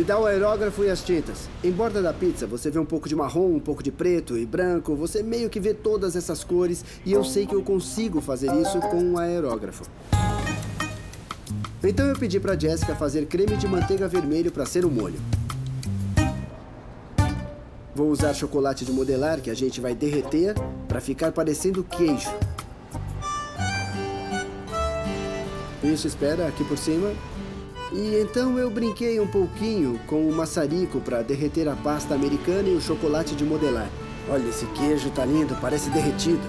Me dá o aerógrafo e as tintas. Em borda da pizza, você vê um pouco de marrom, um pouco de preto e branco. Você meio que vê todas essas cores e eu sei que eu consigo fazer isso com um aerógrafo. Então eu pedi para Jéssica fazer creme de manteiga vermelho para ser o molho. Vou usar chocolate de modelar que a gente vai derreter para ficar parecendo queijo. Isso, espera, aqui por cima. E então eu brinquei um pouquinho com o maçarico para derreter a pasta americana e o chocolate de modelar. Olha, esse queijo tá lindo, parece derretido.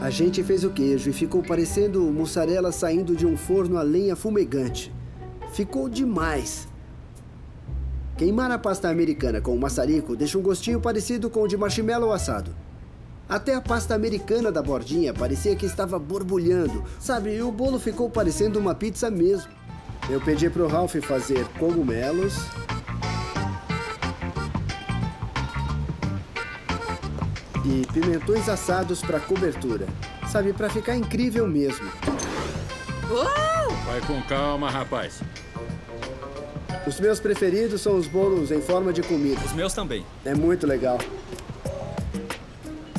A gente fez o queijo e ficou parecendo mussarela saindo de um forno a lenha fumegante. Ficou demais. Queimar a pasta americana com o maçarico deixa um gostinho parecido com o de marshmallow assado. Até a pasta americana da bordinha parecia que estava borbulhando. Sabe, o bolo ficou parecendo uma pizza mesmo. Eu pedi pro Ralph fazer cogumelos. E pimentões assados para cobertura. Sabe, para ficar incrível mesmo. Vai com calma, rapaz. Os meus preferidos são os bolos em forma de comida. Os meus também. É muito legal.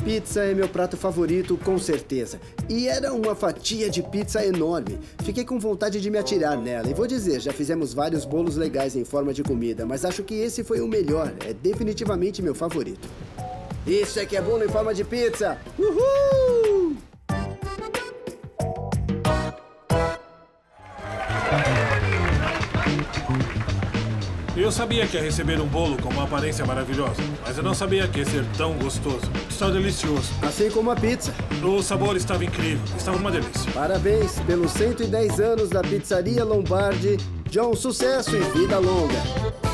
Pizza é meu prato favorito, com certeza. E era uma fatia de pizza enorme. Fiquei com vontade de me atirar nela. E vou dizer, já fizemos vários bolos legais em forma de comida, mas acho que esse foi o melhor. É definitivamente meu favorito. Isso é que é bolo em forma de pizza! Uhul! Eu sabia que ia receber um bolo com uma aparência maravilhosa, mas eu não sabia que ia ser tão gostoso. Está delicioso. Assim como a pizza. O sabor estava incrível, estava uma delícia. Parabéns pelos 110 anos da Pizzaria Lombardi. John, sucesso e vida longa!